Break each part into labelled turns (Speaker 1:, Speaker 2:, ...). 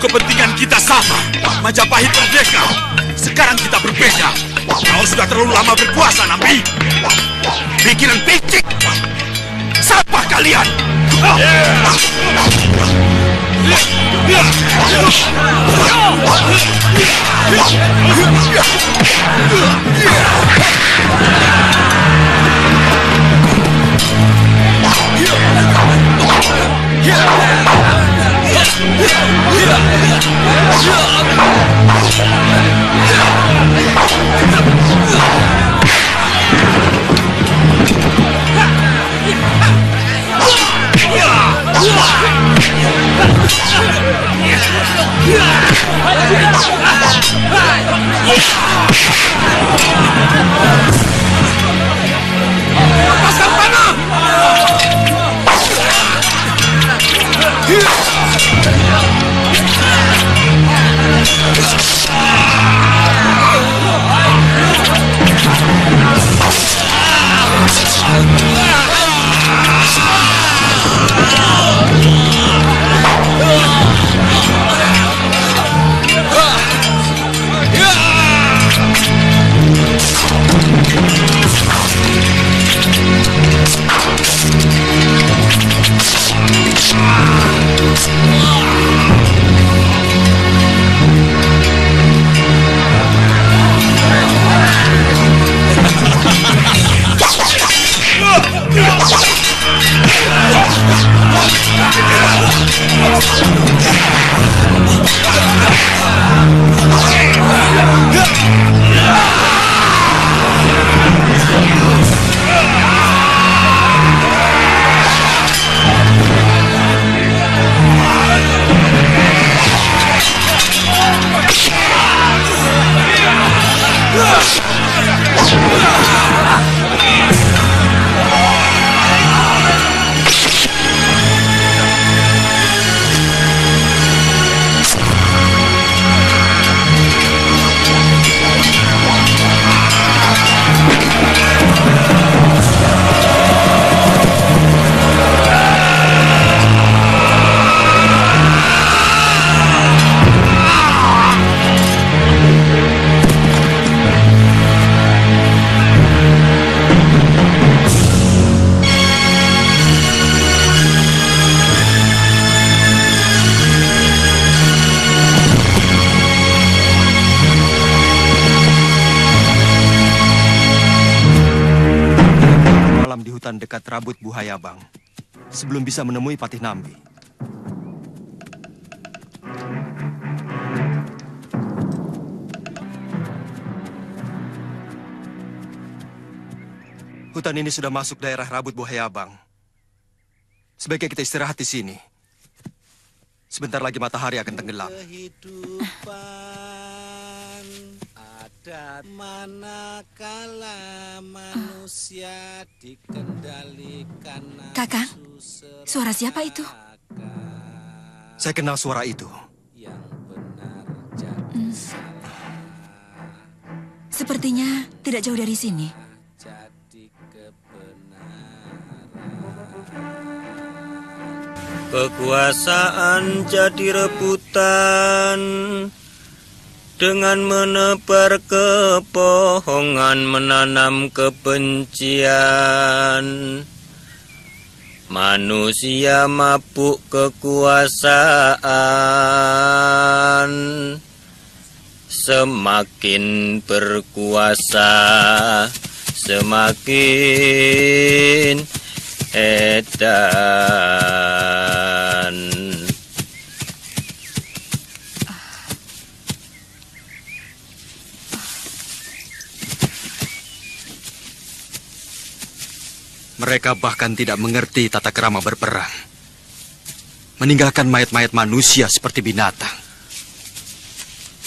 Speaker 1: kepentingan kita sama. Majapahit merdeka. Sekarang kita berbeda. Kau sudah terlalu lama berkuasa, Nambi. Pikiran picik. Siapa kalian? Lepaskan
Speaker 2: Buhayabang. Sebelum bisa menemui Patih Nambi. Hutan ini sudah masuk daerah Rabut Buhayabang. Sebaiknya kita istirahat di sini. Sebentar lagi matahari akan tenggelam.
Speaker 3: Ada manakala manusia dikendalikan
Speaker 4: Kakang, suara siapa itu?
Speaker 2: Saya kenal suara itu.
Speaker 4: Hmm. Sepertinya tidak jauh dari sini.
Speaker 5: Kekuasaan jadi rebutan dengan menebar kebohongan menanam kebencian. Manusia mabuk kekuasaan semakin berkuasa semakin edan.
Speaker 2: Mereka bahkan tidak mengerti tata kerama berperang. Meninggalkan mayat-mayat manusia seperti binatang.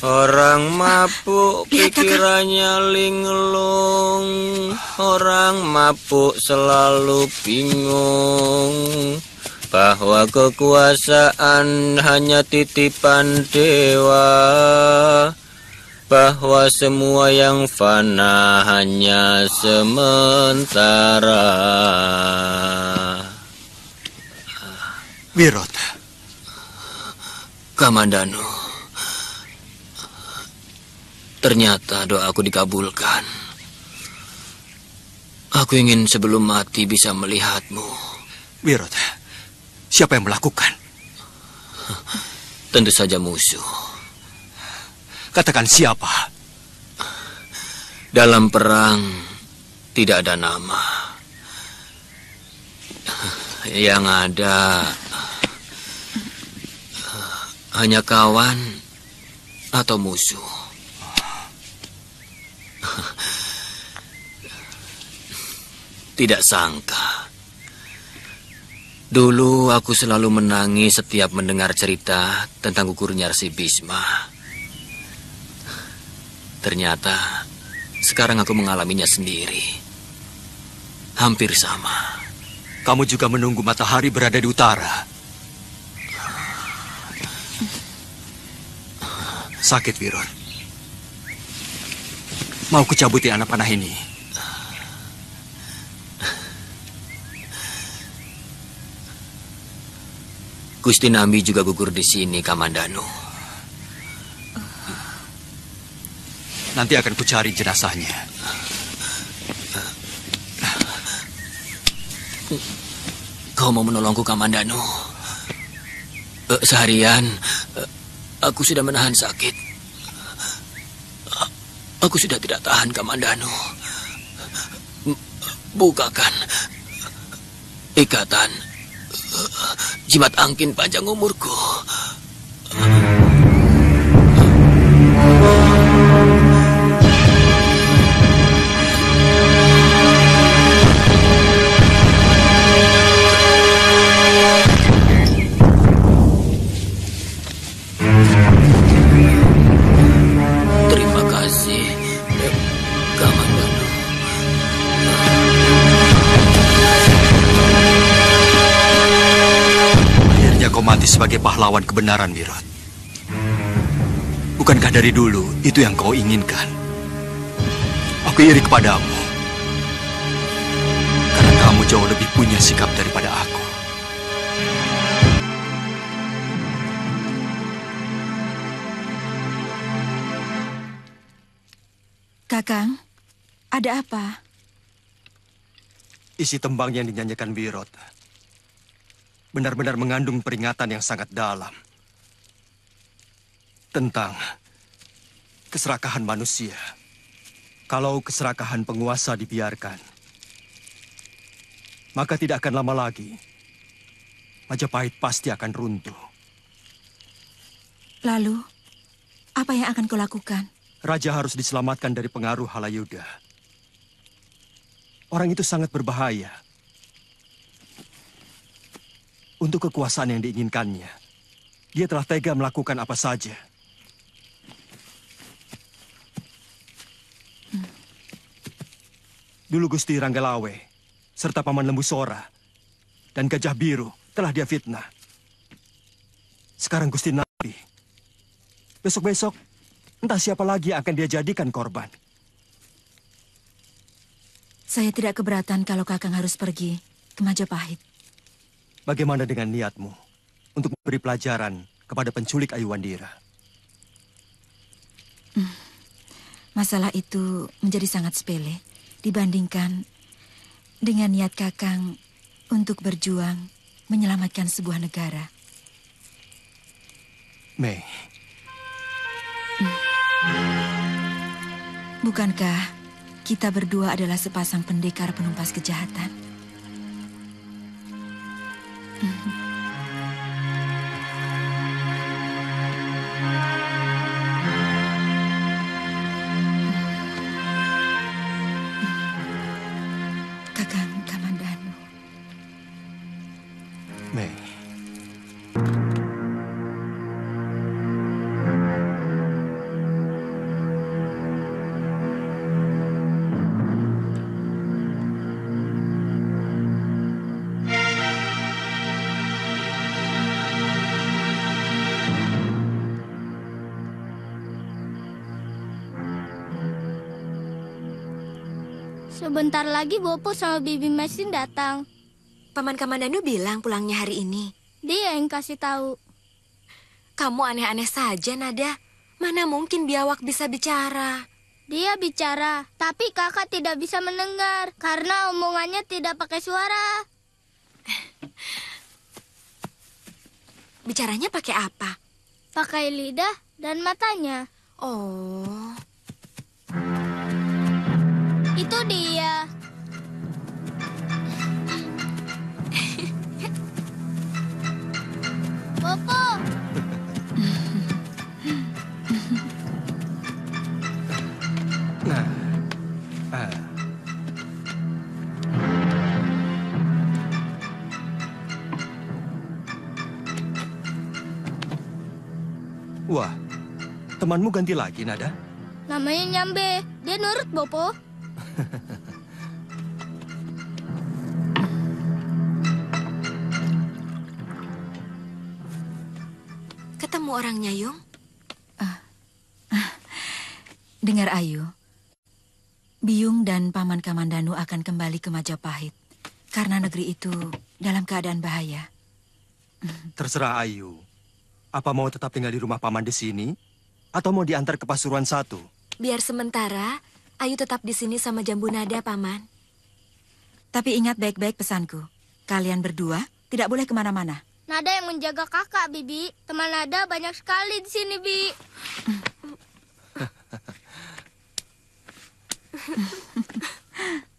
Speaker 5: Orang mabuk pikirannya linglung Orang mabuk selalu bingung Bahwa kekuasaan hanya titipan dewa Bahwa semua yang fana hanya sementara.
Speaker 2: Wirot,
Speaker 5: Kamandanu Ternyata doaku dikabulkan. Aku ingin sebelum mati bisa melihatmu.
Speaker 2: Wirot, siapa yang melakukan?
Speaker 5: Tentu saja musuh
Speaker 2: Katakan siapa?
Speaker 5: Dalam perang tidak ada nama Yang ada Hanya kawan atau musuh Tidak sangka. Dulu aku selalu menangis setiap mendengar cerita tentang gugurnya Resi Bisma. Ternyata sekarang aku mengalaminya sendiri. Hampir sama.
Speaker 2: Kamu juga menunggu matahari berada di utara. Sakit, Wirot. Mau kucabuti anak panah ini.
Speaker 5: Gusti Nambi juga gugur di sini, Kamandanu.
Speaker 2: Nanti akan kucari jenazahnya.
Speaker 5: Kau mau menolongku, Kamandanu? Eh, seharian, eh, aku sudah menahan sakit. Aku sudah tidak tahan, Kamandanu. M- Bukakan ikatan eh, jimat angkin panjang umurku.
Speaker 2: Kau mati sebagai pahlawan kebenaran, Wirot. Bukankah dari dulu itu yang kau inginkan? Aku iri kepadamu. Karena kamu jauh lebih punya sikap daripada aku.
Speaker 3: Kakang, ada apa?
Speaker 2: Isi tembang yang dinyanyikan Wirot benar-benar mengandung peringatan yang sangat dalam tentang keserakahan manusia. Kalau keserakahan penguasa dibiarkan, maka tidak akan lama lagi Majapahit pasti akan runtuh.
Speaker 3: Lalu, apa yang akan kau lakukan?
Speaker 2: Raja harus diselamatkan dari pengaruh Halayuda. Orang itu sangat berbahaya. Untuk kekuasaan yang diinginkannya, dia telah tega melakukan apa saja. Dulu Gusti Ranggalawe, serta Paman Lembu Sora, dan Gajah Biru telah dia fitnah. Sekarang Gusti Nabi. Besok-besok, entah siapa lagi yang akan dia jadikan korban.
Speaker 3: Saya tidak keberatan kalau Kakang harus pergi ke Majapahit.
Speaker 2: Bagaimana dengan niatmu untuk memberi pelajaran kepada penculik Ayuwandira?
Speaker 3: Masalah itu menjadi sangat sepele dibandingkan dengan niat Kakang untuk berjuang menyelamatkan sebuah negara.
Speaker 2: Mei,
Speaker 3: Bukankah kita berdua adalah sepasang pendekar penumpas kejahatan? Kakang
Speaker 6: Sebentar lagi Bopo sama Bibi Mesin datang.
Speaker 7: Paman Kamandanu bilang pulangnya hari ini.
Speaker 6: Dia yang kasih tahu.
Speaker 7: Kamu aneh-aneh saja, Nada. Mana mungkin biawak bisa bicara?
Speaker 6: Dia bicara, tapi kakak tidak bisa mendengar karena omongannya tidak pakai suara.
Speaker 7: Bicaranya pakai apa?
Speaker 6: Pakai lidah dan matanya.
Speaker 7: Oh,
Speaker 6: Itu dia. Bopo,
Speaker 2: Nah, ah. Wah, temanmu ganti lagi, Nada?
Speaker 6: namanya Nyambe. Dia nurut, Bopo.
Speaker 7: orangnya, Yung?
Speaker 4: Dengar Ayu, Biung dan Paman Kamandanu akan kembali ke Majapahit karena negeri itu dalam keadaan bahaya.
Speaker 2: Terserah Ayu. Apa mau tetap tinggal di rumah paman di sini? Atau mau diantar ke Pasuruan satu?
Speaker 7: Biar sementara, Ayu tetap di sini sama Jambu Nada, Paman.
Speaker 4: Tapi ingat baik-baik pesanku. Kalian berdua tidak boleh ke mana-mana.
Speaker 6: Nada yang menjaga kakak, Bibi. Teman Nada banyak sekali di sini, Bi.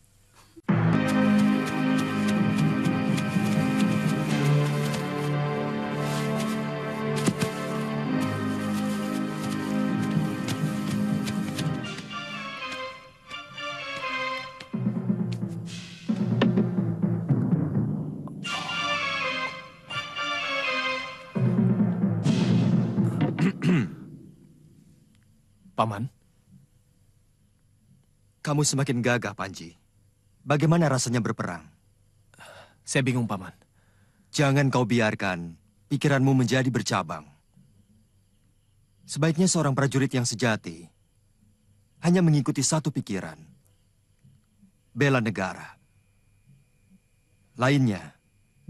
Speaker 8: Paman,
Speaker 2: Kamu semakin gagah, Panji. Bagaimana rasanya berperang?
Speaker 8: saya bingung, Paman.
Speaker 2: Jangan kau biarkan pikiranmu menjadi bercabang. Sebaiknya seorang prajurit yang sejati hanya mengikuti satu pikiran. Bela negara. Lainnya,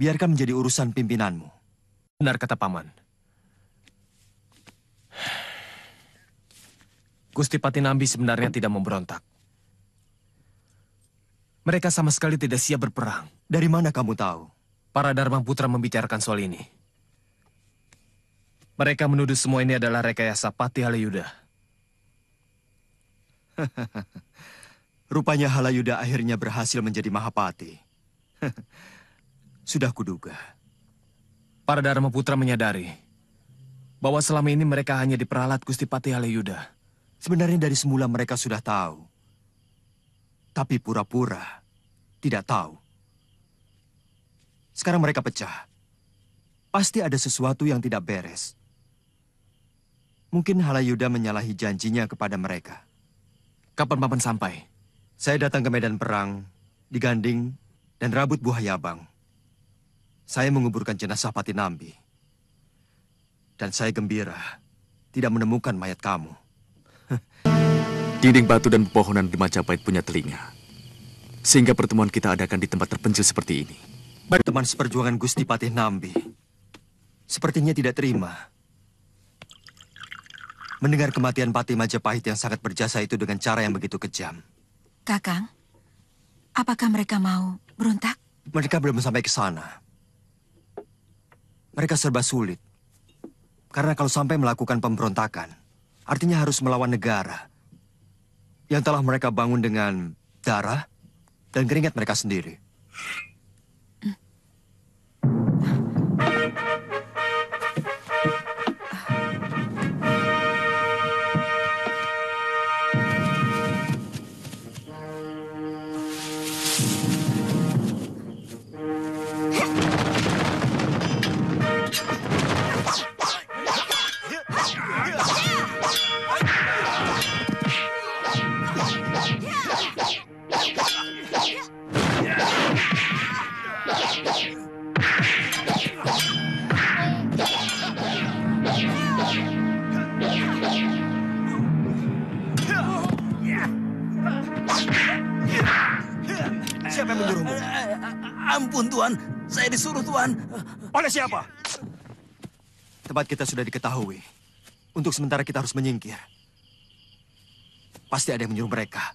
Speaker 2: biarkan menjadi urusan pimpinanmu.
Speaker 8: Benar kata Paman. Gusti Patinambi sebenarnya tidak memberontak. Mereka sama sekali tidak siap berperang.
Speaker 2: Dari mana kamu tahu?
Speaker 8: Para Dharma Putra membicarakan soal ini. Mereka menuduh semua ini adalah rekayasa Pati Halayuda.
Speaker 2: Rupanya Halayuda akhirnya berhasil menjadi Mahapati. Sudah kuduga.
Speaker 8: Para Dharma Putra menyadari bahwa selama ini mereka hanya diperalat Gusti Pati Halayuda.
Speaker 2: Sebenarnya dari semula mereka sudah tahu. Tapi pura-pura tidak tahu. Sekarang mereka pecah. Pasti ada sesuatu yang tidak beres. Mungkin Halayuda menyalahi janjinya kepada mereka.
Speaker 8: Kapan Paman sampai?
Speaker 2: Saya datang ke medan perang, diganding, dan rabut buah yabang. Saya menguburkan jenazah Patinambi. Dan saya gembira tidak menemukan mayat kamu.
Speaker 9: Dinding batu dan pepohonan di Majapahit punya telinga. Sehingga pertemuan kita adakan di tempat terpencil seperti ini.
Speaker 2: Teman seperjuangan Gusti Patih Nambi sepertinya tidak terima mendengar kematian Patih Majapahit yang sangat berjasa itu dengan cara yang begitu kejam.
Speaker 4: Kakang, apakah mereka mau berontak?
Speaker 2: Mereka belum sampai ke sana. Mereka serba sulit. Karena kalau sampai melakukan pemberontakan, artinya harus melawan negara yang telah mereka bangun dengan darah dan keringat mereka sendiri. Siapa yang menyuruhmu?
Speaker 10: Ampun, Tuhan, Saya disuruh, Tuhan.
Speaker 2: Oleh siapa? Tempat kita sudah diketahui. Untuk sementara kita harus menyingkir. Pasti ada yang menyuruh mereka.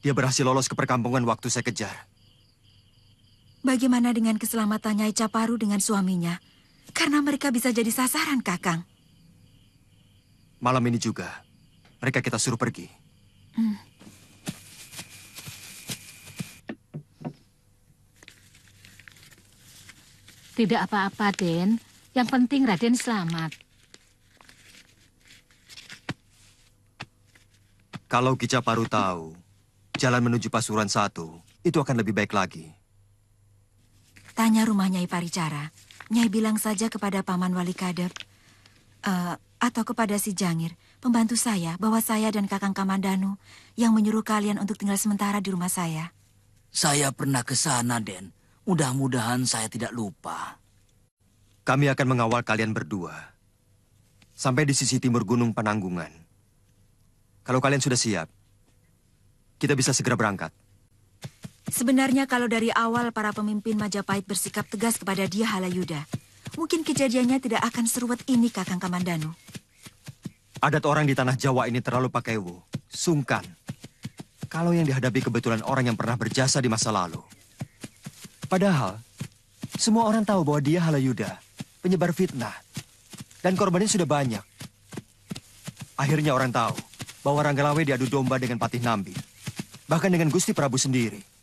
Speaker 2: Dia berhasil lolos ke perkampungan waktu saya kejar.
Speaker 4: Bagaimana dengan keselamatan Nyai Caparu dengan suaminya? Karena mereka bisa jadi sasaran, Kakang.
Speaker 2: Malam ini juga, mereka kita suruh pergi.
Speaker 11: Tidak apa-apa, Den. Yang penting Raden selamat.
Speaker 2: Kalau Kica Paru tahu, jalan menuju Pasuruan satu, itu akan lebih baik lagi.
Speaker 4: Tanya rumah Nyai Paricara. Nyai bilang saja kepada Paman Wali Kadep, eh, atau kepada si Jangir, pembantu saya, bahwa saya dan Kakang Kamandanu yang menyuruh kalian untuk tinggal sementara di rumah saya.
Speaker 10: Saya pernah ke sana, Den. Mudah-mudahan saya tidak lupa.
Speaker 2: Kami akan mengawal kalian berdua. Sampai di sisi timur Gunung Penanggungan. Kalau kalian sudah siap, kita bisa segera berangkat.
Speaker 4: Sebenarnya kalau dari awal para pemimpin Majapahit bersikap tegas kepada dia Halayuda, mungkin kejadiannya tidak akan seruat ini Kakang Kamandanu.
Speaker 2: Adat orang di tanah Jawa ini terlalu pakewo, sungkan. Kalau yang dihadapi kebetulan orang yang pernah berjasa di masa lalu. Padahal, semua orang tahu bahwa dia Halayuda, penyebar fitnah. Dan korbannya sudah banyak. Akhirnya orang tahu bahwa Ranggalawe diadu domba dengan Patih Nambi. Bahkan dengan Gusti Prabu sendiri.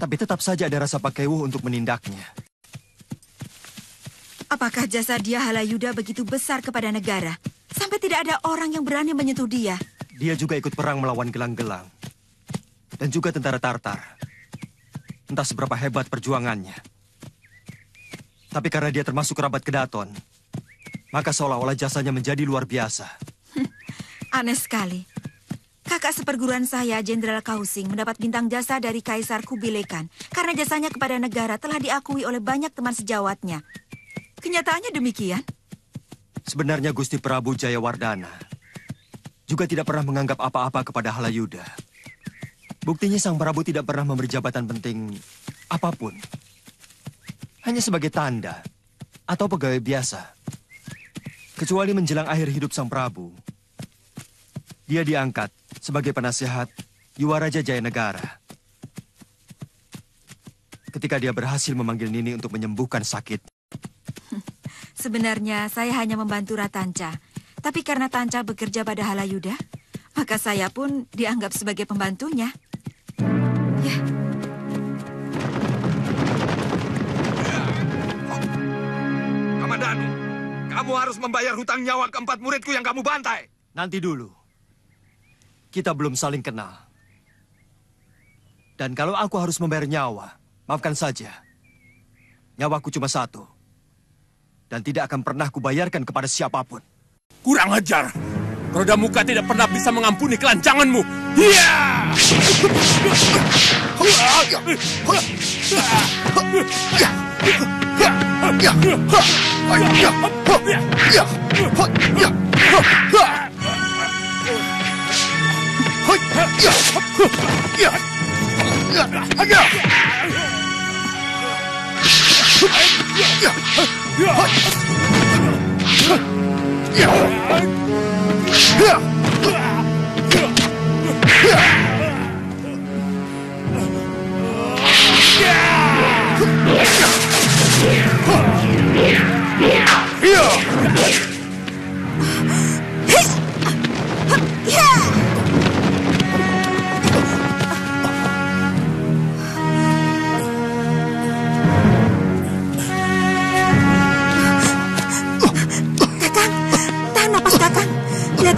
Speaker 2: Tapi tetap saja ada rasa pakewo untuk menindaknya.
Speaker 4: Apakah jasa dia Halayuda begitu besar kepada negara, sampai tidak ada orang yang berani menyentuh dia?
Speaker 2: Dia juga ikut perang melawan gelang-gelang. Dan juga tentara Tartar. Entah seberapa hebat perjuangannya. Tapi karena dia termasuk kerabat Kedaton, maka seolah-olah jasanya menjadi luar biasa.
Speaker 4: Aneh sekali. Kakak seperguruan saya, Jenderal Kausing, mendapat bintang jasa dari Kaisar Kubilekan karena jasanya kepada negara telah diakui oleh banyak teman sejawatnya. Kenyataannya demikian.
Speaker 2: Sebenarnya Gusti Prabu Jayawardana juga tidak pernah menganggap apa-apa kepada Halayuda. Buktinya sang Prabu tidak pernah memberi jabatan penting apa pun. Hanya sebagai tanda atau pegawai biasa. Kecuali menjelang akhir hidup sang Prabu. Dia diangkat sebagai penasihat Yuwaraja Jayanegara. Ketika dia berhasil memanggil Nini untuk menyembuhkan sakit.
Speaker 4: Sebenarnya saya hanya membantu Ratanca. Tapi karena Tanca bekerja pada Halayuda, maka saya pun dianggap sebagai pembantunya. Ya,
Speaker 12: Kamandanu, kamu harus membayar hutang nyawa keempat muridku yang kamu bantai.
Speaker 2: Nanti dulu. Kita belum saling kenal. Dan kalau aku harus membayar nyawa, maafkan saja. Nyawaku cuma satu. Dan tidak akan pernah kubayarkan kepada siapa pun.
Speaker 12: Kurang ajar. Roda muka tidak pernah bisa mengampuni kelancanganmu. Iya!
Speaker 4: Kakang,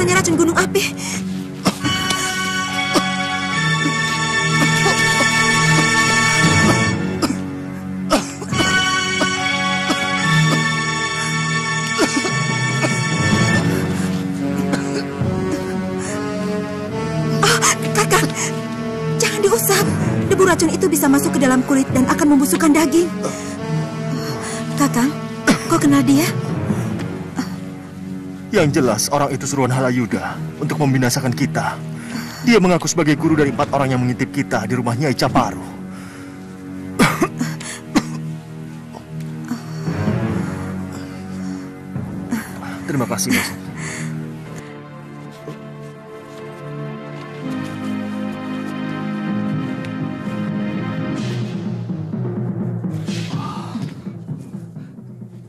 Speaker 4: Kelihatannya racun gunung api. Debu racun itu bisa masuk ke dalam kulit dan akan membusukkan daging. Kakang, kau kenal dia?
Speaker 2: Yang jelas orang itu seruan Halayuda untuk membinasakan kita. Dia mengaku sebagai guru dari empat orang yang mengintip kita di rumah Nyai Caparu. Terima kasih, Mas.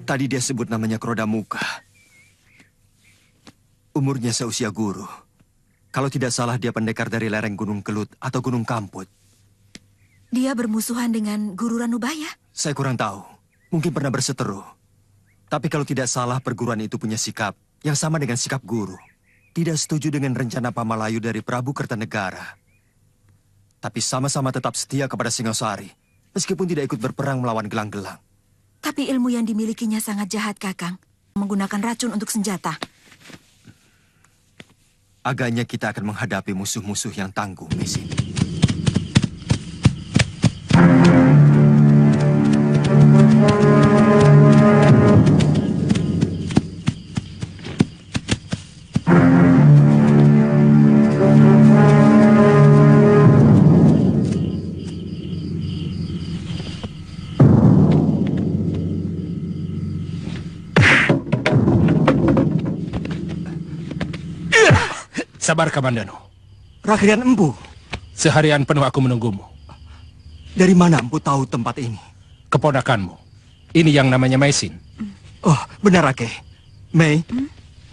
Speaker 2: Tadi dia sebut namanya Kroda Muka. Umurnya seusia guru. Kalau tidak salah dia pendekar dari lereng Gunung Kelut atau Gunung Kamput.
Speaker 4: Dia bermusuhan dengan guru Ranubaya?
Speaker 2: Saya kurang tahu. Mungkin pernah berseteru. Tapi kalau tidak salah perguruan itu punya sikap yang sama dengan sikap guru. Tidak setuju dengan rencana Pamalayu dari Prabu Kertanegara. Tapi sama-sama tetap setia kepada Singosari. Meskipun tidak ikut berperang melawan gelang-gelang.
Speaker 4: Tapi ilmu yang dimilikinya sangat jahat, Kakang. Menggunakan racun untuk senjata.
Speaker 2: Agaknya kita akan menghadapi musuh-musuh yang tangguh, Mesin.
Speaker 13: Sabar, Kamandano.
Speaker 2: Rakrian Empu,
Speaker 13: Seharian penuh aku menunggumu.
Speaker 2: dari mana Empu tahu tempat ini?
Speaker 13: Keponakanmu. Ini yang namanya Maisin.
Speaker 2: Oh, benar, Rake. Mei,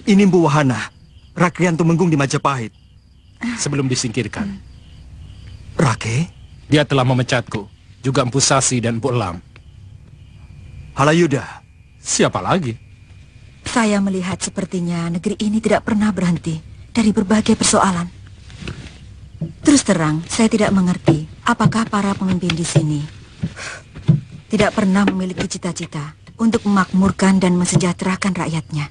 Speaker 2: ini Empu Wahana. Rakrian Tumenggung di Majapahit.
Speaker 13: Sebelum disingkirkan,
Speaker 2: Rake,
Speaker 13: dia telah memecatku. Juga Empu Sasi dan Empu Elam.
Speaker 2: Halayuda.
Speaker 13: Siapa lagi?
Speaker 4: Saya melihat sepertinya negeri ini tidak pernah berhenti dari berbagai persoalan. Terus terang, saya tidak mengerti apakah para pemimpin di sini tidak pernah memiliki cita-cita untuk memakmurkan dan mensejahterakan rakyatnya.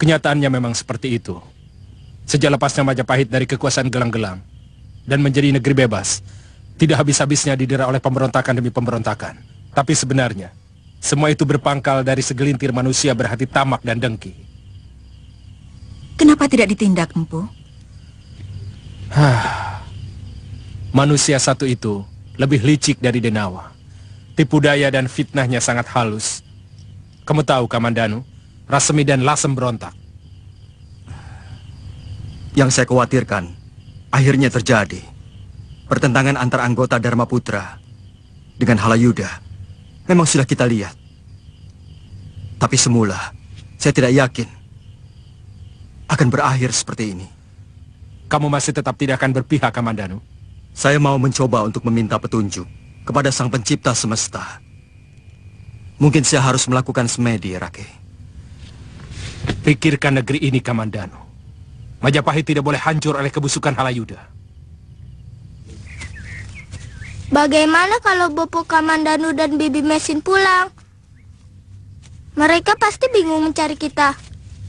Speaker 13: Kenyataannya memang seperti itu. Sejak lepasnya Majapahit dari kekuasaan gelang-gelang dan menjadi negeri bebas, tidak habis-habisnya didera oleh pemberontakan demi pemberontakan. Tapi sebenarnya, semua itu berpangkal dari segelintir manusia berhati tamak dan dengki.
Speaker 4: Kenapa tidak ditindak, Empu?
Speaker 13: Manusia satu itu lebih licik dari Denawa. Tipu daya dan fitnahnya sangat halus. Kamu tahu, Kamandanu, Rasemi dan Lasem berontak.
Speaker 2: Yang saya khawatirkan, akhirnya terjadi. Pertentangan antara anggota Dharma Putra dengan Halayuda memang sudah kita lihat. Tapi semula, saya tidak yakin akan berakhir seperti ini.
Speaker 13: Kamu masih tetap tidak akan berpihak, Kamandanu.
Speaker 2: Saya mau mencoba untuk meminta petunjuk kepada Sang Pencipta Semesta. Mungkin saya harus melakukan semedi, Rake.
Speaker 13: Pikirkan negeri ini, Kamandanu. Majapahit tidak boleh hancur oleh kebusukan Halayuda.
Speaker 6: Bagaimana kalau Bopo Kamandanu dan Bibi Mesin pulang? Mereka pasti bingung mencari kita.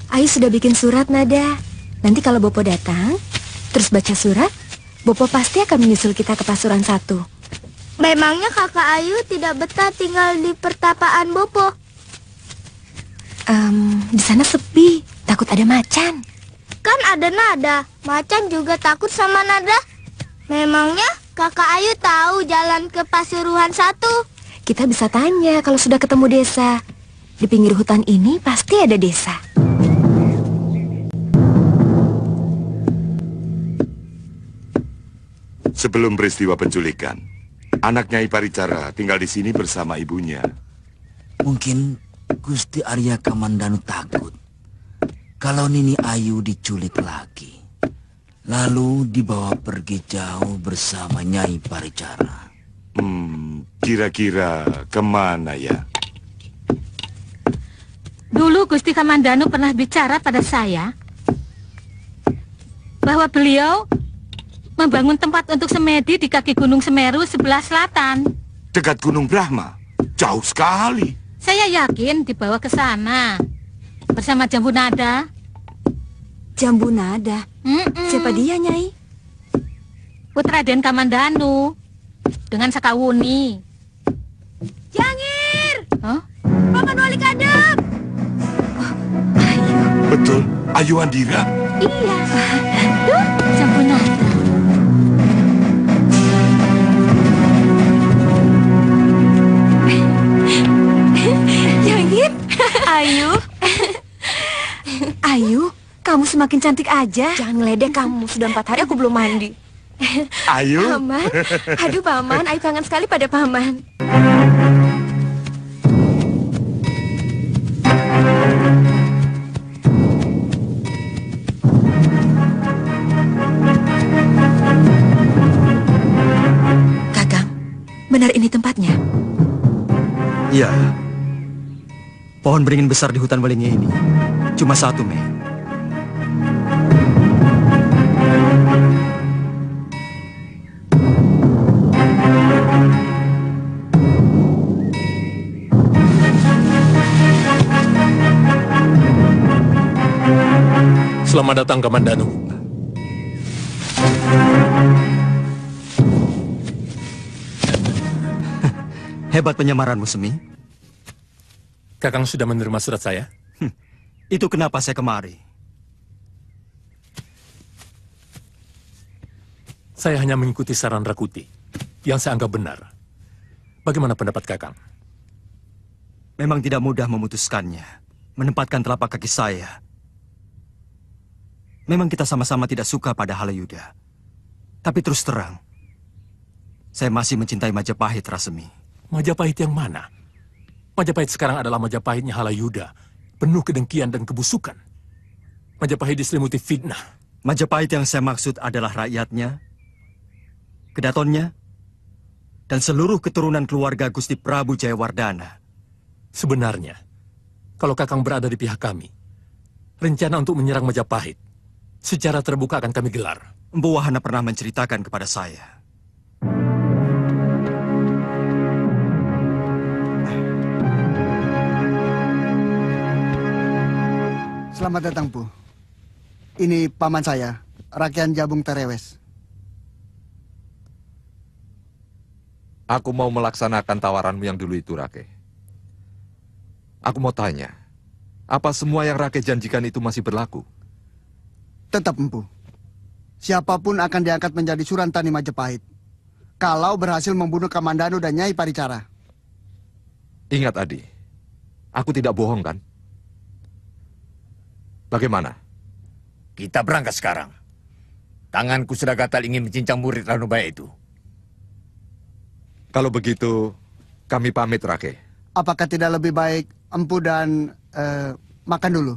Speaker 7: Ayu sudah bikin surat, Nada. Nanti kalau Bopo datang, terus baca surat, Bopo pasti akan menyusul kita ke pasuran satu.
Speaker 6: Memangnya kakak Ayu tidak betah tinggal di pertapaan Bopo?
Speaker 7: Em, di sana sepi, takut ada macan.
Speaker 6: Kan ada nada, macan juga takut sama nada. Memangnya kakak Ayu tahu jalan ke Pasuruan satu?
Speaker 7: Kita bisa tanya kalau sudah ketemu desa. Di pinggir hutan ini pasti ada desa.
Speaker 14: Sebelum peristiwa penculikan, anak Nyai Paricara tinggal di sini bersama ibunya.
Speaker 10: Mungkin Gusti Arya Kamandanu takut kalau Nini Ayu diculik lagi. Lalu dibawa pergi jauh bersama Nyai Paricara.
Speaker 14: Hmm, kira-kira ke mana ya?
Speaker 11: Dulu Gusti Kamandanu pernah bicara pada saya bahwa beliau membangun tempat untuk semedi di kaki Gunung Semeru sebelah selatan.
Speaker 14: Dekat Gunung Brahma? Jauh sekali.
Speaker 11: Saya yakin dibawa ke sana bersama Jambu Nada.
Speaker 7: Jambu nada.
Speaker 11: Mm-mm.
Speaker 7: Siapa dia, Nyai?
Speaker 11: Putra Den Kamandanu dengan Sekawuni.
Speaker 6: Jangir!
Speaker 11: Hah?
Speaker 6: Paman Wali Kadep!
Speaker 14: Betul, Ayu Andira.
Speaker 11: Iya. Tuh, Jambu Nada. Ayu.
Speaker 7: Ayu, kamu semakin cantik aja. Jangan ngeledek kamu. Sudah empat hari aku belum mandi.
Speaker 12: Ayu.
Speaker 7: Paman. Aduh, Paman. Ayu kangen sekali pada Paman.
Speaker 4: Kakang, benar ini tempatnya?
Speaker 2: Iya. Pohon beringin besar di hutan Walingi ini cuma satu, Mei.
Speaker 15: Selamat datang ke Mandanu.
Speaker 2: Hebat penyamaranmu, Semi.
Speaker 15: Kakang sudah menerima surat saya?
Speaker 2: Itu kenapa saya kemari.
Speaker 15: Saya hanya mengikuti saran Rakuti yang saya anggap benar. Bagaimana pendapat Kakang?
Speaker 2: Memang tidak mudah memutuskannya. Menempatkan telapak kaki saya. Memang kita sama-sama tidak suka pada Halayuda. Tapi terus terang, saya masih mencintai Majapahit, Rasemi.
Speaker 15: Majapahit yang mana? Majapahit sekarang adalah Majapahitnya Halayuda, penuh kedengkian dan kebusukan. Majapahit diselimuti fitnah.
Speaker 2: Majapahit yang saya maksud adalah rakyatnya, kedatonnya, dan seluruh keturunan keluarga Gusti Prabu Jayawardana.
Speaker 15: Sebenarnya, kalau Kakang berada di pihak kami, rencana untuk menyerang Majapahit secara terbuka akan kami gelar.
Speaker 2: Empu Wahana pernah menceritakan kepada saya.
Speaker 16: Selamat datang, Bu. Ini paman saya, Rakyat Jabung Terewes.
Speaker 17: Aku mau melaksanakan tawaranmu yang dulu itu, Rake. Aku mau tanya, apa semua yang Rake janjikan itu masih berlaku?
Speaker 16: Tetap, Empu. Siapa pun akan diangkat menjadi Surantani Majapahit. Kalau berhasil membunuh Kamandanu dan Nyai Paricara.
Speaker 17: Ingat, Adi. Aku tidak bohong, kan? Bagaimana?
Speaker 12: Kita berangkat sekarang. Tanganku sudah gatal ingin mencincang murid Ranubaya itu.
Speaker 17: Kalau begitu, kami pamit, Rake.
Speaker 16: Apakah tidak lebih baik Empu dan eh, makan dulu?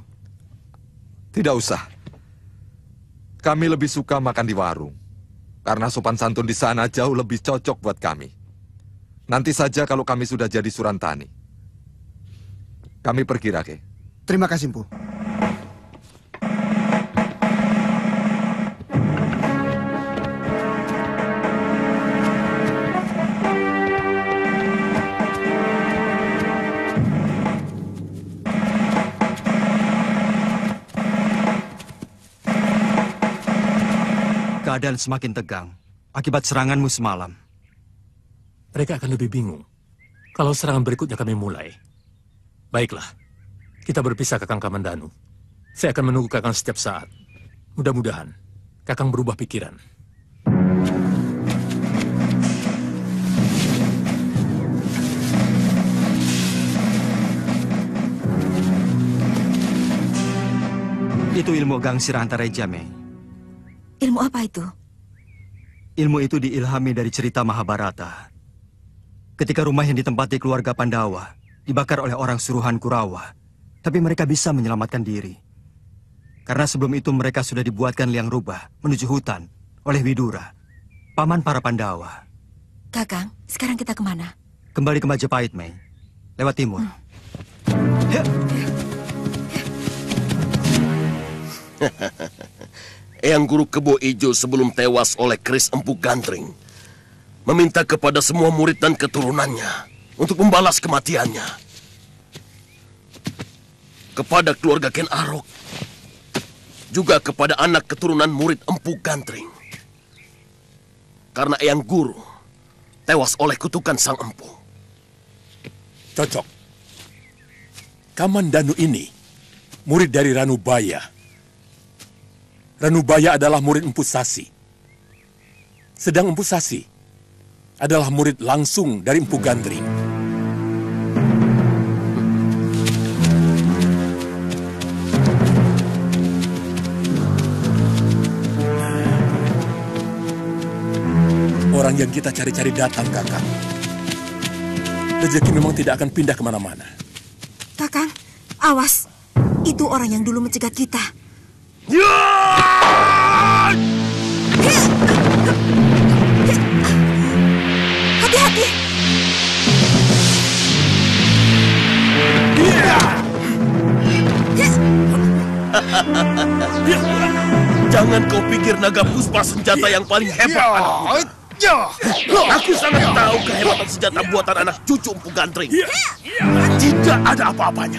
Speaker 17: Tidak usah. Kami lebih suka makan di warung. Karena sopan santun di sana jauh lebih cocok buat kami. Nanti saja kalau kami sudah jadi Surantani. Kami pergi, Rake.
Speaker 16: Terima kasih, Empu.
Speaker 2: Keadaan semakin tegang akibat seranganmu semalam.
Speaker 15: Mereka akan lebih bingung kalau serangan berikutnya kami mulai. Baiklah, kita berpisah Kakang Kamandanu. Saya akan menunggu Kakang setiap saat. Mudah-mudahan Kakang berubah pikiran.
Speaker 2: Itu ilmu Gangsir Antareja, Mei.
Speaker 4: Ilmu apa itu?
Speaker 2: Ilmu itu diilhami dari cerita Mahabharata. Ketika rumah yang ditempati keluarga Pandawa dibakar oleh orang suruhan Kurawa, tapi mereka bisa menyelamatkan diri. Karena sebelum itu mereka sudah dibuatkan liang rubah menuju hutan oleh Widura, paman para Pandawa.
Speaker 4: Kakang, sekarang kita ke mana?
Speaker 2: Kembali ke Majapahit, Mei. Lewat timur. Ya.
Speaker 18: Eyang Guru Kebo Ijo sebelum tewas oleh Kris Empu Gantring meminta kepada semua murid dan keturunannya untuk membalas kematiannya. Kepada keluarga Ken Arok, juga kepada anak keturunan murid Empu Gantring. Karena Eyang Guru tewas oleh kutukan sang empu.
Speaker 12: Cocok. Kamandanu ini murid dari Ranubaya. Ranubaya adalah murid Empu Sasi. Sedang Empu Sasi adalah murid langsung dari Empu Gandring.
Speaker 19: Orang yang kita cari-cari datang, kakak. Rezeki memang tidak akan pindah ke mana-mana.
Speaker 4: Kakang, awas. Itu orang yang dulu mencegat kita. Hati-hati.
Speaker 18: Jangan kau pikir naga puspa senjata yang paling hebat. anakku. Aku sangat tahu kehebatan senjata buatan anak cucu Empu Gantring. Tidak ada apa-apanya.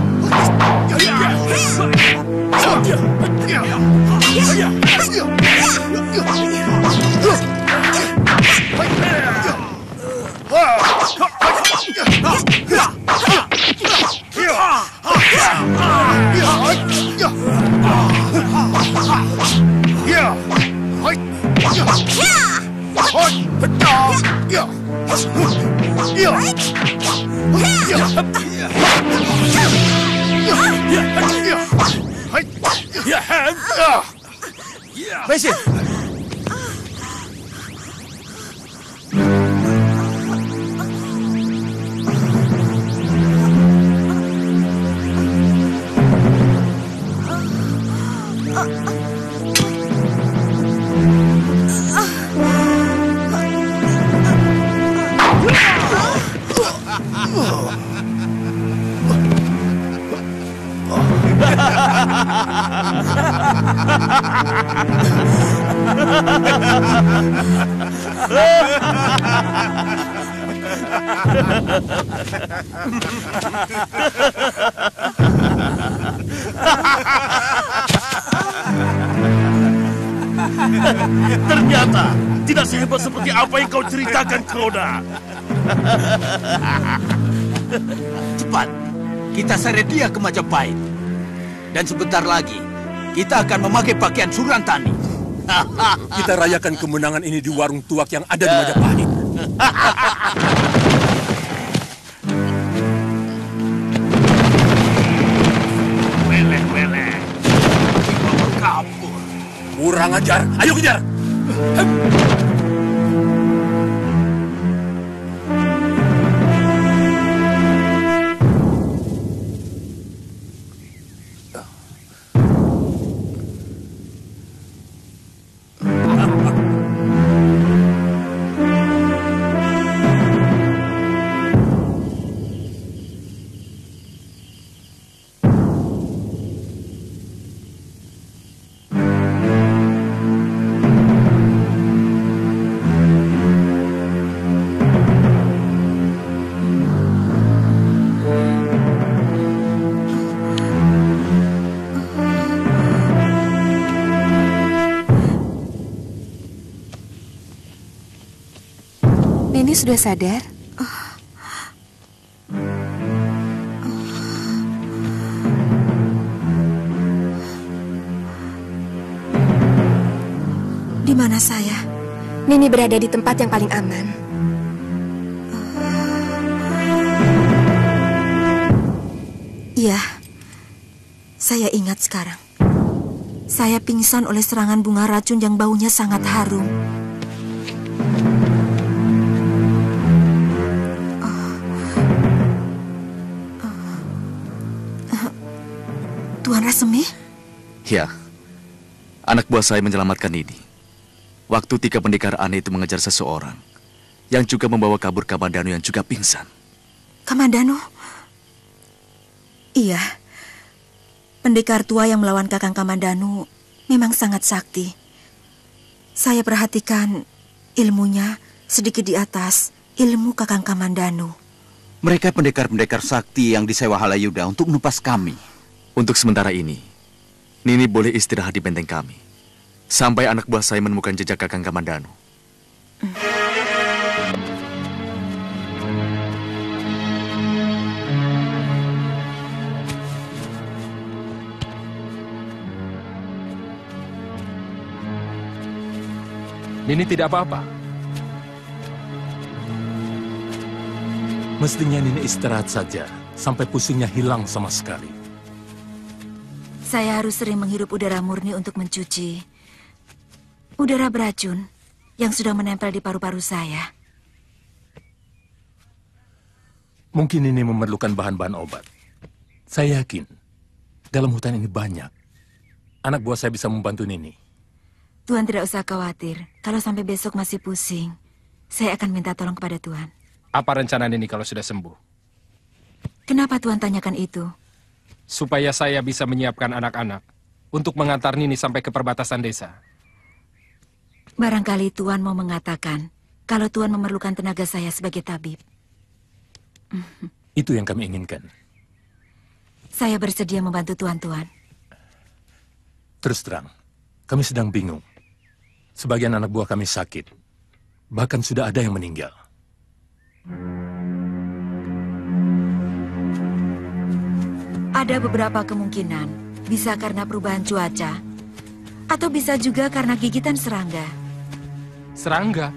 Speaker 18: Yeah!
Speaker 19: Mesin!
Speaker 18: Ternyata tidak sehebat seperti apa yang kau ceritakan, Kroda.
Speaker 20: Cepat, kita seret dia ke Majapahit. Dan sebentar lagi, kita akan memakai pakaian Surantani.
Speaker 19: Kita rayakan kemenangan ini di warung tuak yang ada di Majapahit.
Speaker 18: Weleh-weleh. Bawa kabur.
Speaker 19: Kurang ajar. Ayo kejar.
Speaker 7: Neni sudah sadar?
Speaker 4: Di mana saya?
Speaker 7: Neni berada di tempat yang paling aman.
Speaker 4: Iya, saya ingat sekarang. Saya pingsan oleh serangan bunga racun yang baunya sangat harum. Rasemi?
Speaker 9: Ya, anak buah saya menyelamatkan ini. Waktu tiga pendekar aneh itu mengejar seseorang yang juga membawa kabur Kamandanu yang juga pingsan.
Speaker 4: Kamandanu? Iya. Pendekar tua yang melawan Kakang Kamandanu memang sangat sakti. Saya perhatikan ilmunya sedikit di atas ilmu Kakang Kamandanu.
Speaker 20: Mereka pendekar-pendekar sakti yang disewa Halayuda untuk menumpas kami.
Speaker 9: Untuk sementara ini, Nini boleh istirahat di benteng kami. Sampai anak buah saya menemukan jejak kakang Kamandano.
Speaker 15: Nini tidak apa-apa. Mestinya Nini istirahat saja sampai pusingnya hilang sama sekali.
Speaker 4: Saya harus sering menghirup udara murni untuk mencuci udara beracun yang sudah menempel di paru-paru saya.
Speaker 15: Mungkin ini memerlukan bahan-bahan obat. Saya yakin, dalam hutan ini banyak. Anak buah saya bisa membantu Nini.
Speaker 4: Tuan tidak usah khawatir. Kalau sampai besok masih pusing, saya akan minta tolong kepada Tuan.
Speaker 15: Apa rencana Nini kalau sudah sembuh?
Speaker 4: Kenapa Tuan tanyakan itu?
Speaker 15: Supaya saya bisa menyiapkan anak-anak untuk mengantar Nini sampai ke perbatasan desa.
Speaker 4: Barangkali Tuan mau mengatakan kalau Tuan memerlukan tenaga saya sebagai tabib.
Speaker 15: Itu yang kami inginkan.
Speaker 4: Saya bersedia membantu Tuan-Tuan.
Speaker 15: Terus terang, kami sedang bingung. Sebagian anak buah kami sakit. Bahkan sudah ada yang meninggal.
Speaker 4: Ada beberapa kemungkinan. Bisa karena perubahan cuaca. Atau bisa juga karena gigitan serangga.
Speaker 15: Serangga?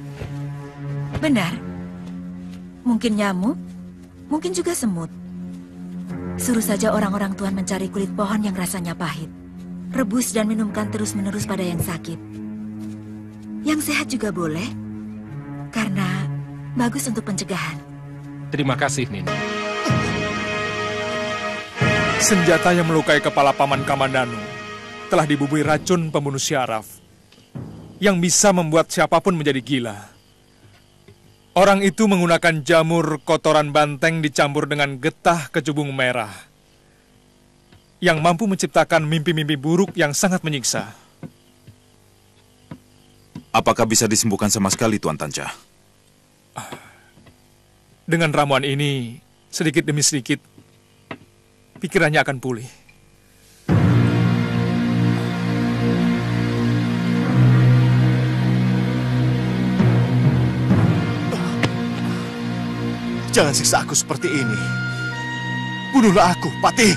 Speaker 4: Benar. Mungkin nyamuk, mungkin juga semut. Suruh saja orang-orang Tuhan mencari kulit pohon yang rasanya pahit. Rebus dan minumkan terus-menerus pada yang sakit. Yang sehat juga boleh, karena bagus untuk pencegahan.
Speaker 15: Terima kasih, Nini.
Speaker 21: Senjata yang melukai kepala Paman Kamandanu telah dibubui racun pembunuh syaraf yang bisa membuat siapa pun menjadi gila. Orang itu menggunakan jamur kotoran banteng dicampur dengan getah kecubung merah yang mampu menciptakan mimpi-mimpi buruk yang sangat menyiksa.
Speaker 12: Apakah bisa disembuhkan sama sekali, Tuan Tanca?
Speaker 21: Dengan ramuan ini, sedikit demi sedikit, pikirannya akan pulih.
Speaker 12: Jangan siksa aku seperti ini. Bunuhlah aku, Patih.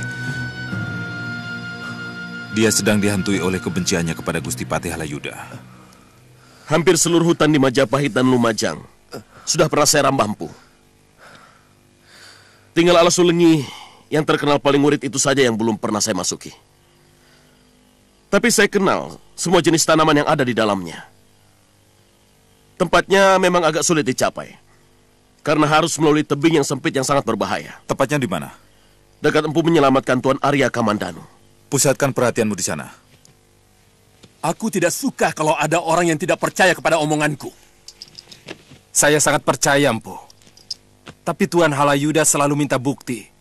Speaker 12: Dia sedang dihantui oleh kebenciannya kepada Gusti Patih Halayuda.
Speaker 18: Hampir seluruh hutan di Majapahit dan Lumajang sudah pernah saya rambampu. Tinggal alas sulengi yang terkenal paling murid itu saja yang belum pernah saya masuki. Tapi saya kenal semua jenis tanaman yang ada di dalamnya. Tempatnya memang agak sulit dicapai. Karena harus melalui tebing yang sempit yang sangat berbahaya.
Speaker 12: Tepatnya di mana?
Speaker 18: Dekat empu menyelamatkan Tuan Arya Kamandanu.
Speaker 12: Pusatkan perhatianmu di sana.
Speaker 19: Aku tidak suka kalau ada orang yang tidak percaya kepada omonganku.
Speaker 13: Saya sangat percaya, Empu. Tapi Tuan Halayuda selalu minta bukti.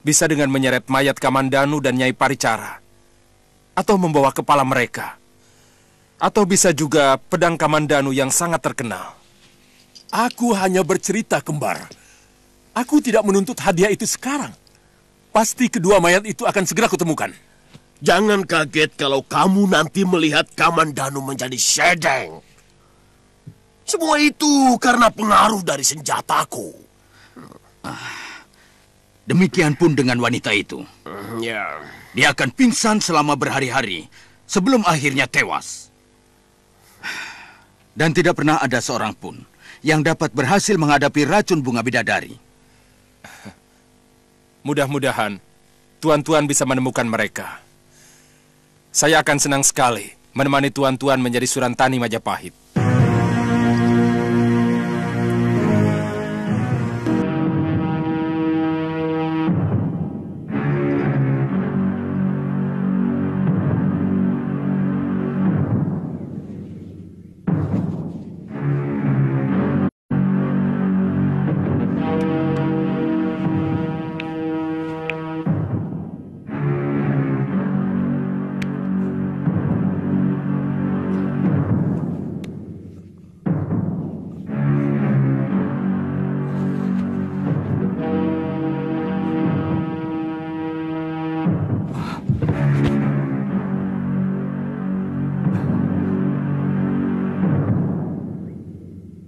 Speaker 13: Bisa dengan menyeret mayat Kamandanu dan Nyai Paricara. Atau membawa kepala mereka. Atau bisa juga pedang Kamandanu yang sangat terkenal.
Speaker 19: Aku hanya bercerita, kembar. Aku tidak menuntut hadiah itu sekarang. Pasti kedua mayat itu akan segera kutemukan.
Speaker 18: Jangan kaget kalau kamu nanti melihat Kamandanu menjadi sedeng. Semua itu karena pengaruh dari senjataku.
Speaker 20: Demikian pun dengan wanita itu.
Speaker 18: Ya.
Speaker 20: Dia akan pingsan selama berhari-hari sebelum akhirnya tewas. Dan tidak pernah ada seorang pun yang dapat berhasil menghadapi racun bunga bidadari.
Speaker 13: Mudah-mudahan tuan-tuan bisa menemukan mereka. Saya akan senang sekali menemani tuan-tuan menjadi Surantani Majapahit.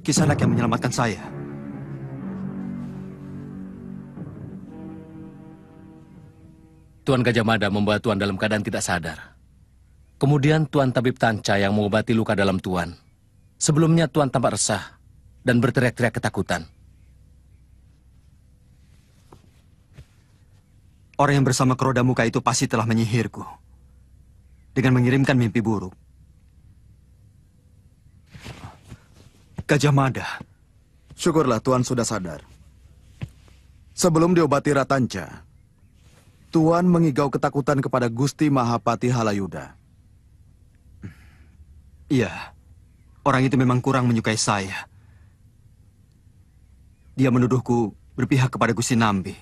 Speaker 2: Kisanak yang menyelamatkan saya.
Speaker 22: Tuan Gajah Mada membawa Tuan dalam keadaan tidak sadar. Kemudian Tuan Tabib Tanca yang mengobati luka dalam Tuan. Sebelumnya Tuan tampak resah dan berteriak-teriak ketakutan.
Speaker 2: Orang yang bersama keroda muka itu pasti telah menyihirku. Dengan mengirimkan mimpi buruk. Gajah Mada.
Speaker 23: Syukurlah Tuan sudah sadar. Sebelum diobati Ratanca, Tuan mengigau ketakutan kepada Gusti Mahapati Halayuda.
Speaker 2: Iya, orang itu memang kurang menyukai saya. Dia menuduhku berpihak kepada Gusti Nambi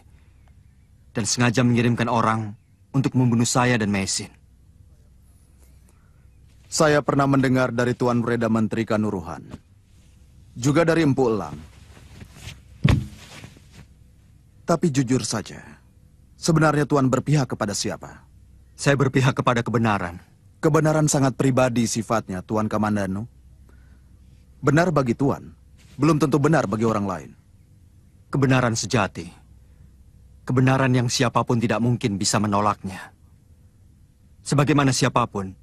Speaker 2: dan sengaja mengirimkan orang untuk membunuh saya dan Mesin.
Speaker 23: Saya pernah mendengar dari Tuan Reda Menteri Kanuruhan. Juga dari Empu Elang. Tapi jujur saja, sebenarnya Tuan berpihak kepada siapa?
Speaker 2: Saya berpihak kepada kebenaran.
Speaker 23: Kebenaran sangat pribadi sifatnya, Tuan Kamandano. Benar bagi Tuan, belum tentu benar bagi orang lain.
Speaker 2: Kebenaran sejati. Kebenaran yang siapa pun tidak mungkin bisa menolaknya. Sebagaimana siapa pun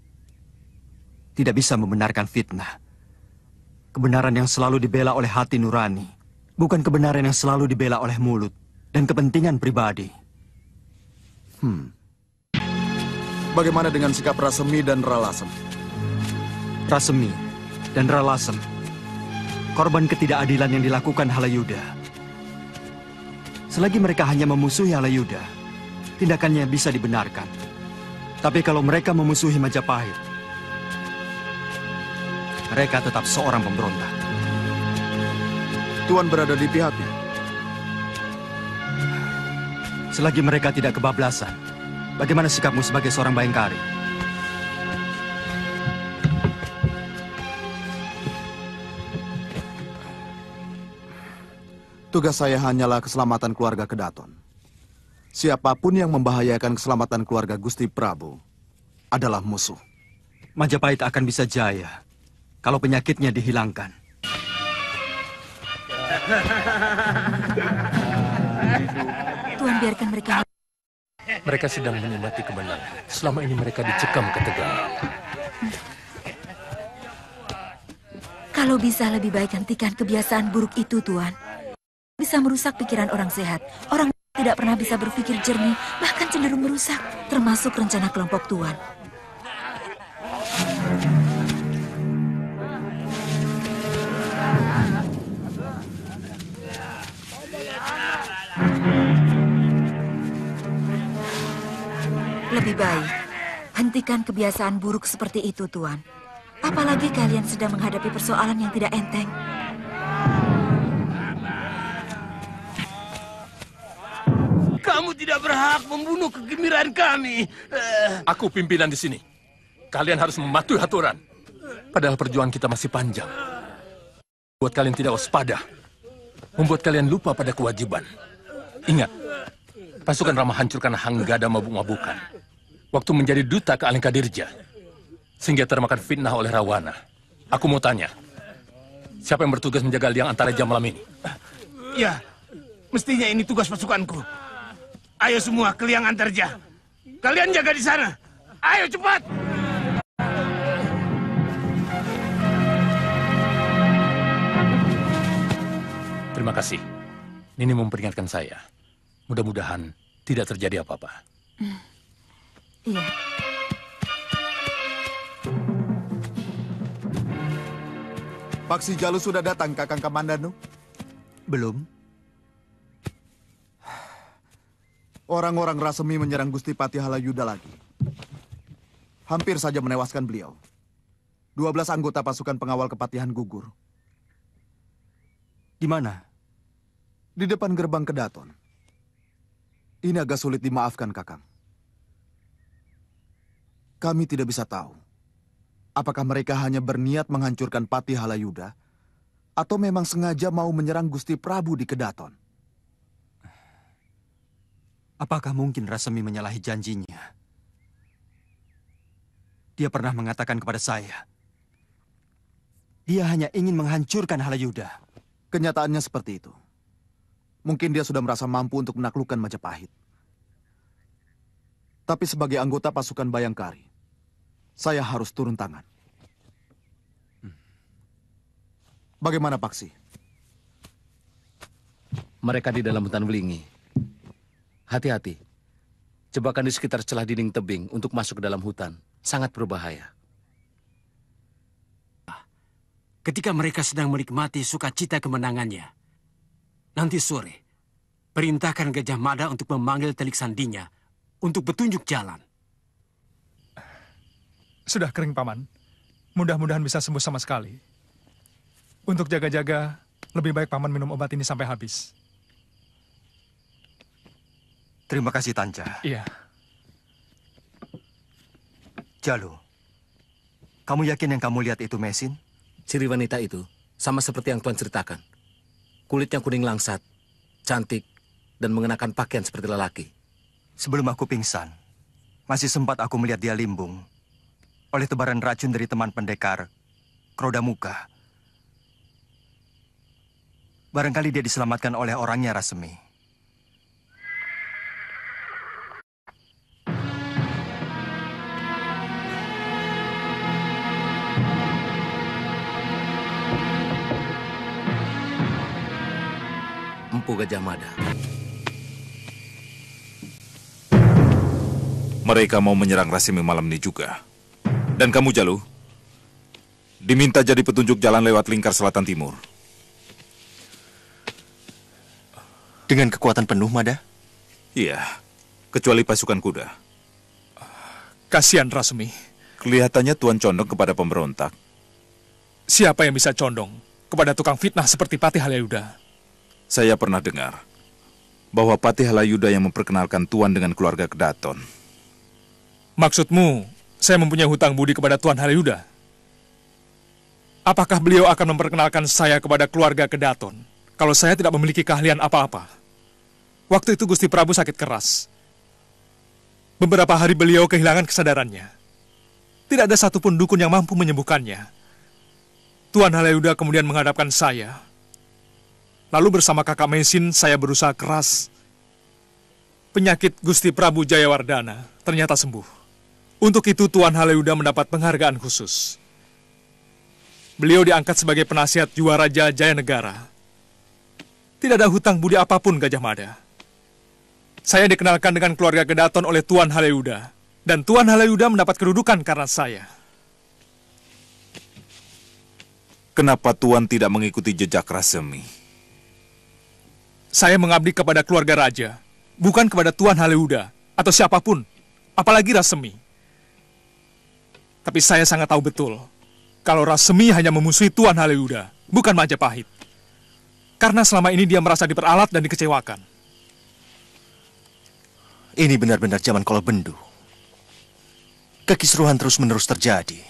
Speaker 2: tidak bisa membenarkan fitnah. Kebenaran yang selalu dibela oleh hati nurani, bukan kebenaran yang selalu dibela oleh mulut dan kepentingan pribadi.
Speaker 23: Hmm. Bagaimana dengan sikap Rasemi dan Ralasem?
Speaker 2: Rasemi dan Ralasem, korban ketidakadilan yang dilakukan Halayuda. Selagi mereka hanya memusuhi Halayuda, tindakannya bisa dibenarkan. Tapi kalau mereka memusuhi Majapahit, mereka tetap seorang pemberontak.
Speaker 23: Tuan berada di pihaknya.
Speaker 2: Selagi mereka tidak kebablasan, bagaimana sikapmu sebagai seorang bayangkari?
Speaker 23: Tugas saya hanyalah keselamatan keluarga Kedaton. Siapa pun yang membahayakan keselamatan keluarga Gusti Prabu adalah musuh.
Speaker 2: Majapahit akan bisa jaya kalau penyakitnya dihilangkan.
Speaker 4: Tuhan biarkan mereka.
Speaker 15: Mereka sedang menikmati kemenangan. Selama ini mereka dicekam ketegangan.
Speaker 4: Kalau bisa lebih baik hentikan kebiasaan buruk itu, Tuan. Bisa merusak pikiran orang sehat. Orang tidak pernah bisa berpikir jernih, bahkan cenderung merusak, termasuk rencana kelompok Tuan. Lebih baik, hentikan kebiasaan buruk seperti itu, Tuan. Apalagi kalian sedang menghadapi persoalan yang tidak enteng.
Speaker 18: Kamu tidak berhak membunuh kegembiraan kami. Eh,
Speaker 15: Aku pimpinan di sini. Kalian harus mematuhi aturan. Padahal perjuangan kita masih panjang. Buat kalian tidak waspada. Membuat kalian lupa pada kewajiban. Ingat, pasukan Rama hancurkan Hanggada mabuk-mabukan. Waktu menjadi duta ke Alengkadirja. Sehingga termakan fitnah oleh Rawana. Aku mau tanya, siapa yang bertugas menjaga liang antara jam malam ini?
Speaker 18: Ya, mestinya ini tugas pasukanku. Ayo semua ke liang antarja. Kalian jaga di sana. Ayo cepat.
Speaker 15: Terima kasih. Nini memperingatkan saya. Mudah-mudahan tidak terjadi apa-apa.
Speaker 4: Iya.
Speaker 23: Paksi Jalu sudah datang, Kakang Kamandanu?
Speaker 2: Belum.
Speaker 23: Orang-orang Rasemi menyerang Gusti Pati Halayuda lagi. Hampir saja menewaskan beliau. 12 anggota pasukan pengawal kepatihan gugur.
Speaker 2: Di mana?
Speaker 23: Di depan gerbang Kedaton. Ini agak sulit dimaafkan, Kakang. Kami tidak bisa tahu. Apakah mereka hanya berniat menghancurkan Pati Halayuda atau memang sengaja mau menyerang Gusti Prabu di Kedaton?
Speaker 2: Apakah mungkin Rasemi menyalahi janjinya? Dia pernah mengatakan kepada saya, dia hanya ingin menghancurkan Halayuda.
Speaker 23: Kenyataannya seperti itu. Mungkin dia sudah merasa mampu untuk menaklukkan Majapahit. Tapi sebagai anggota pasukan Bayangkari, saya harus turun tangan. Bagaimana Paksi?
Speaker 22: Mereka di dalam hutan belingi. Hati-hati. Jebakan di sekitar celah dinding tebing untuk masuk ke dalam hutan sangat berbahaya.
Speaker 24: Ketika mereka sedang menikmati sukacita kemenangannya, nanti sore, perintahkan Gajah Mada untuk memanggil telik sandinya untuk petunjuk jalan.
Speaker 21: Sudah kering, Paman. Mudah-mudahan bisa sembuh sama sekali. Untuk jaga-jaga, lebih baik Paman minum obat ini sampai habis.
Speaker 2: Terima kasih, Tanja.
Speaker 21: Iya.
Speaker 2: Jalu, kamu yakin yang kamu lihat itu mesin?
Speaker 22: Ciri wanita itu sama seperti yang Tuan ceritakan. Kulitnya kuning langsat, cantik, dan mengenakan pakaian seperti lelaki.
Speaker 2: Sebelum aku pingsan, masih sempat aku melihat dia limbung oleh tebaran racun dari teman pendekar, Kroda Muka. Barangkali dia diselamatkan oleh orangnya Rasemi.
Speaker 22: Empu Gajah Mada.
Speaker 12: Mereka mau menyerang Rasimi malam ini juga. Dan kamu, Jalu, diminta jadi petunjuk jalan lewat lingkar selatan timur.
Speaker 2: Dengan kekuatan penuh, Mada?
Speaker 12: Iya, kecuali pasukan kuda.
Speaker 21: Kasihan Rasmi.
Speaker 12: Kelihatannya Tuan condong kepada pemberontak.
Speaker 21: Siapa yang bisa condong kepada tukang fitnah seperti Patih Halayuda?
Speaker 12: Saya pernah dengar bahwa Patih Halayuda yang memperkenalkan Tuan dengan keluarga Kedaton.
Speaker 21: Maksudmu, saya mempunyai hutang budi kepada Tuan Halayuda? Apakah beliau akan memperkenalkan saya kepada keluarga Kedaton kalau saya tidak memiliki keahlian apa-apa? Waktu itu Gusti Prabu sakit keras. Beberapa hari beliau kehilangan kesadarannya. Tidak ada satupun dukun yang mampu menyembuhkannya. Tuan Halayuda kemudian menghadapkan saya. Lalu bersama kakak Mesin saya berusaha keras. Penyakit Gusti Prabu Jayawardana ternyata sembuh. Untuk itu Tuan Halayuda mendapat penghargaan khusus. Beliau diangkat sebagai penasihat juara Raja Jaya Negara. Tidak ada hutang budi apa pun Gajah Mada. Saya dikenalkan dengan keluarga Kedaton oleh Tuan Halayuda. Dan Tuan Halayuda mendapat kedudukan karena saya.
Speaker 12: Kenapa Tuan tidak mengikuti jejak Rasemi?
Speaker 21: Saya mengabdi kepada keluarga raja, bukan kepada Tuan Halayuda atau siapa pun, apalagi Rasemi. Tapi saya sangat tahu betul, kalau Rasemi hanya memusuhi Tuan Halayuda, bukan Majapahit. Karena selama ini dia merasa diperalat dan dikecewakan.
Speaker 2: Ini benar-benar zaman bendu. Kekisruhan terus-menerus terjadi.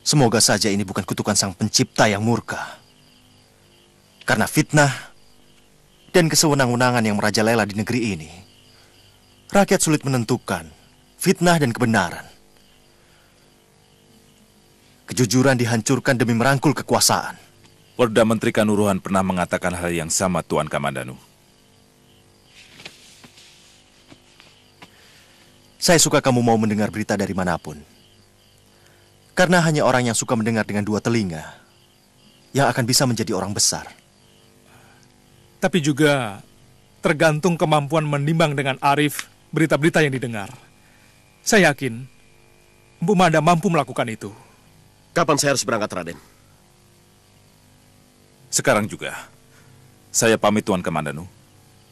Speaker 2: Semoga saja ini bukan kutukan sang pencipta yang murka. Karena fitnah dan kesewenang-wenangan yang merajalela di negeri ini, rakyat sulit menentukan fitnah dan kebenaran. Kejujuran dihancurkan demi merangkul kekuasaan.
Speaker 12: Perda Menteri Kanuruhan pernah mengatakan hal yang sama Tuan Kamandanu.
Speaker 2: Saya suka kamu mau mendengar berita dari mana pun. Karena hanya orang yang suka mendengar dengan dua telinga yang akan bisa menjadi orang besar.
Speaker 21: Tapi juga tergantung kemampuan menimbang dengan arif berita-berita yang didengar. Saya yakin Bu Mada mampu melakukan itu.
Speaker 18: Kapan saya harus berangkat, Raden?
Speaker 12: Sekarang juga. Saya pamit Tuan Kamandanu.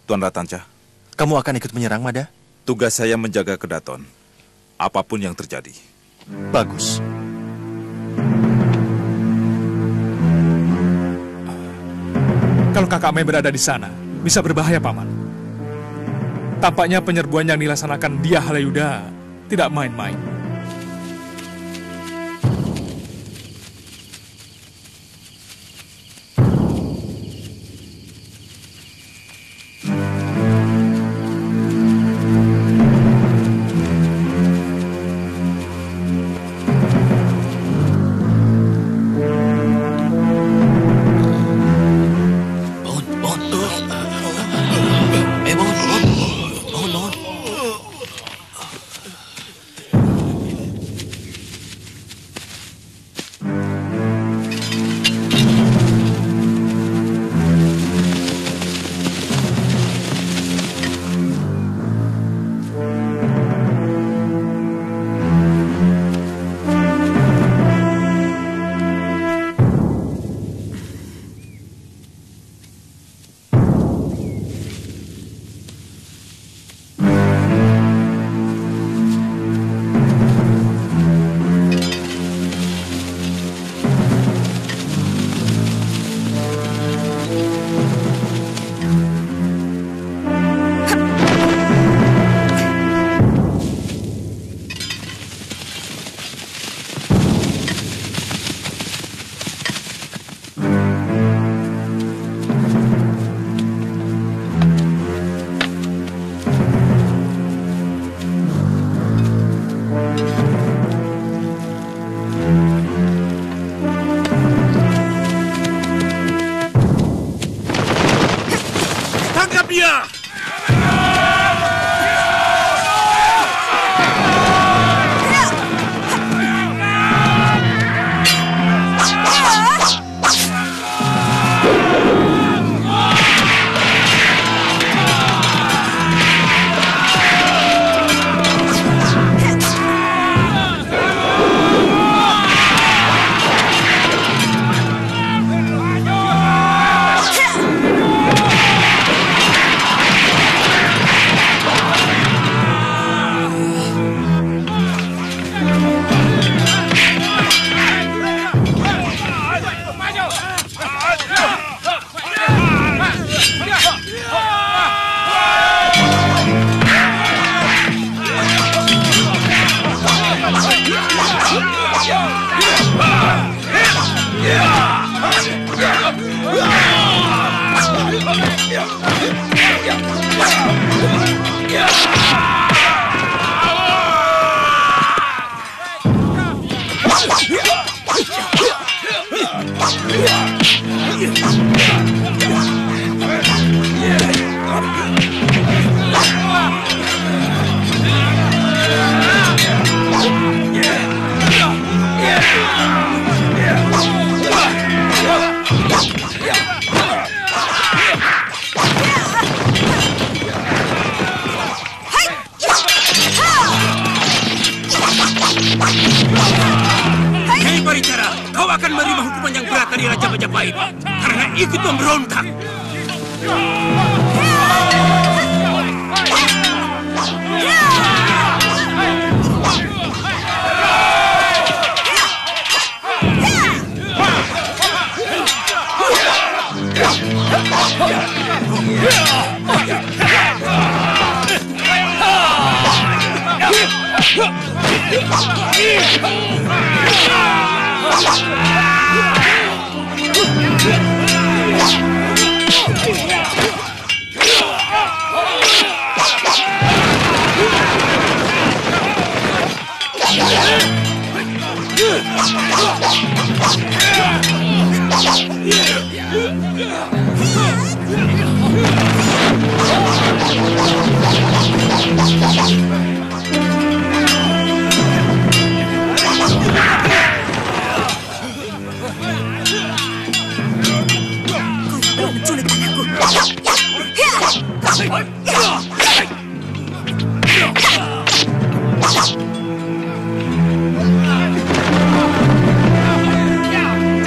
Speaker 12: Tuan Ratanca.
Speaker 2: Kamu akan ikut menyerang, Mada?
Speaker 12: Tugas saya menjaga kedaton. Apa pun yang terjadi.
Speaker 2: Bagus.
Speaker 21: Kalau kakak Mei berada di sana, bisa berbahaya, Paman. Tampaknya penyerbuan yang dilaksanakan dia Halayuda tidak main-main.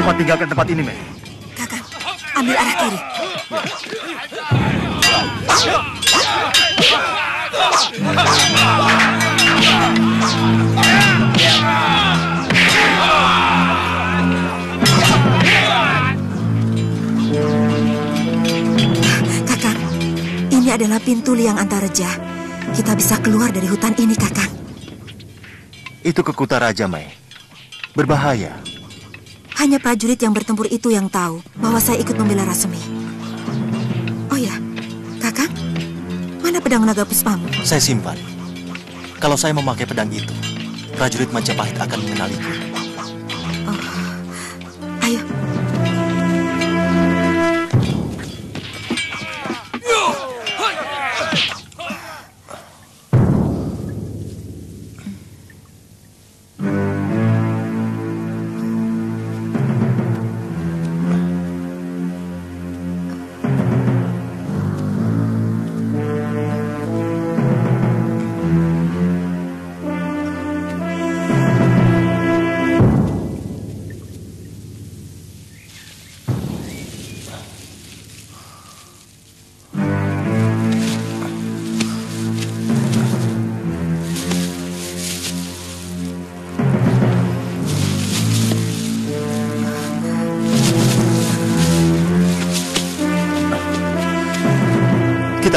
Speaker 9: Cepat tinggalkan tempat ini, Mei.
Speaker 4: Kakak, ambil arah kiri. Kakak, ini adalah pintu liang antareja. Kita bisa keluar dari hutan ini, kakak.
Speaker 9: Itu ke Kuta Raja, Mei. Berbahaya.
Speaker 4: Hanya prajurit yang bertempur itu yang tahu bahwa saya ikut membela Rasemi. Oh ya, kakak, mana pedang naga puspamu?
Speaker 9: Saya simpan. Kalau saya memakai pedang itu, prajurit Majapahit akan mengenaliku.
Speaker 4: Ayo.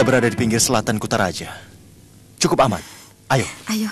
Speaker 9: Berada di pinggir selatan Kutaraja. Cukup aman. Ayo.
Speaker 4: Ayo.